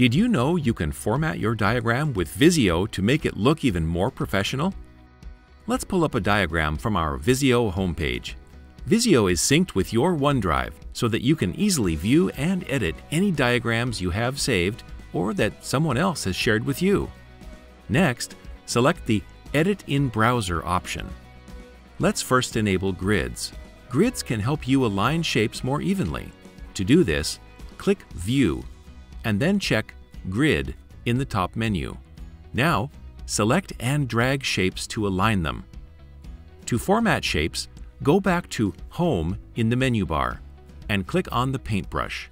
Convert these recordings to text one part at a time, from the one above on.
Did you know you can format your diagram with Visio to make it look even more professional? Let's pull up a diagram from our Visio homepage. Visio is synced with your OneDrive so that you can easily view and edit any diagrams you have saved or that someone else has shared with you. Next, select the Edit in Browser option. Let's first enable grids. Grids can help you align shapes more evenly. To do this, click View and then check Grid in the top menu. Now, select and drag shapes to align them. To format shapes, go back to Home in the menu bar and click on the paintbrush.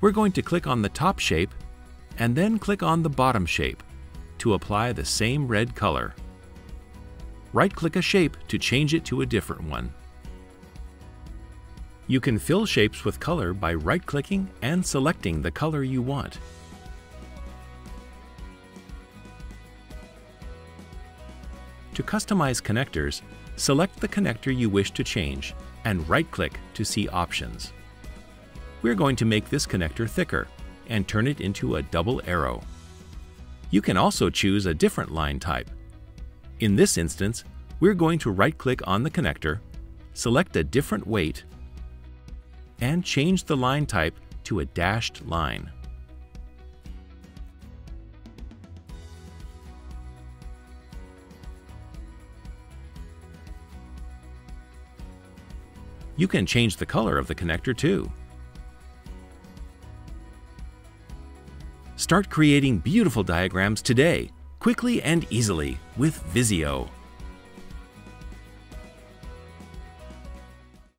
We're going to click on the top shape and then click on the bottom shape to apply the same red color. Right-click a shape to change it to a different one. You can fill shapes with color by right-clicking and selecting the color you want. To customize connectors, select the connector you wish to change and right-click to see options. We're going to make this connector thicker and turn it into a double arrow. You can also choose a different line type. In this instance, we're going to right-click on the connector, select a different weight, and change the line type to a dashed line. You can change the color of the connector too. Start creating beautiful diagrams today, quickly and easily with Visio.